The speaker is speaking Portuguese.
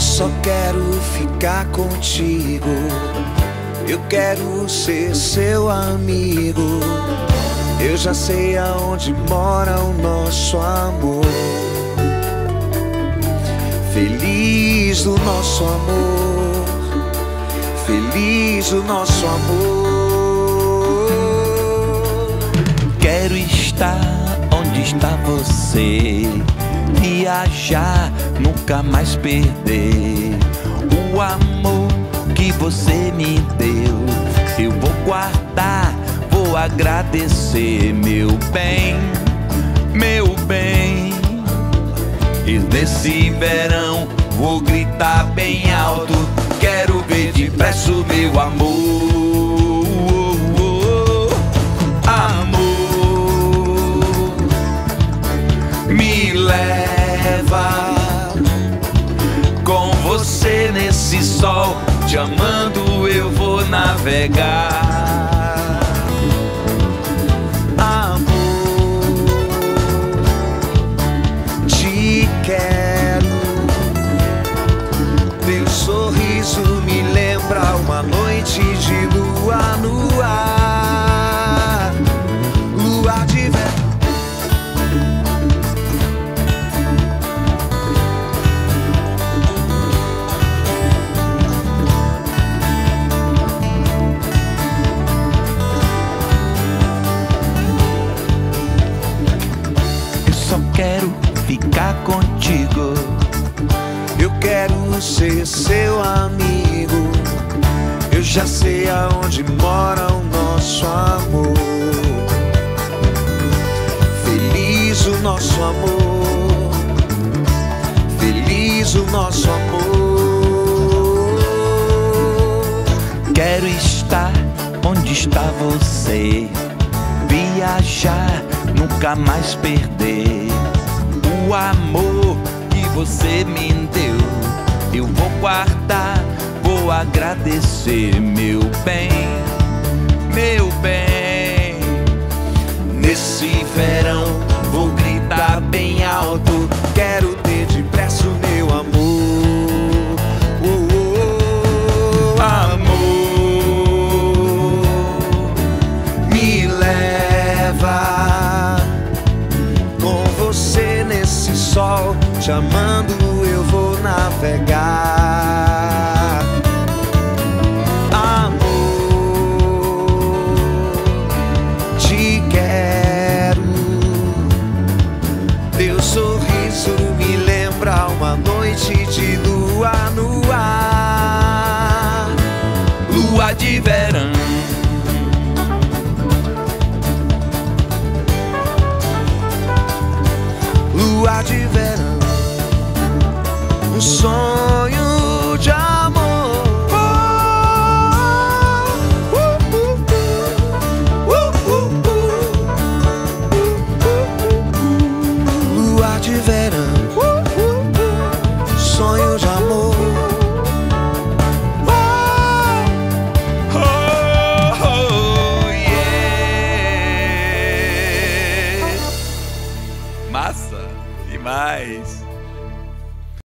Eu só quero ficar contigo. Eu quero ser seu amigo. Eu já sei aonde mora o nosso amor. Feliz o nosso amor. Feliz o nosso amor. Quero estar onde está você. Viajar, nunca mais perder. O amor que você me deu, eu vou guardar, vou agradecer, meu bem, meu bem. E nesse verão vou gritar bem alto, quero ver depressa o meu amor. Amor, me leva te amando eu vou navegar. Ficar contigo. Eu quero ser seu amigo. Eu já sei aonde mora o nosso amor. Feliz o nosso amor. Feliz o nosso amor. Quero estar onde está você. Viajar, nunca mais perder. O amor que você me deu, eu vou guardar, vou agradecer, meu bem, você nesse sol, te amando eu vou navegar. Amor, te quero. Teu sorriso me lembra uma noite de lua no ar. lua de verão. luar de verão. Um sonho de amor. Luar de verão. Sonho de amor. guys.